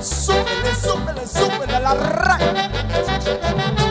Súbele, súbele, súbele a la raya.